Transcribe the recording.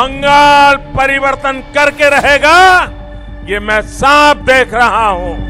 बंगाल परिवर्तन करके रहेगा ये मैं साफ़ देख रहा हूँ।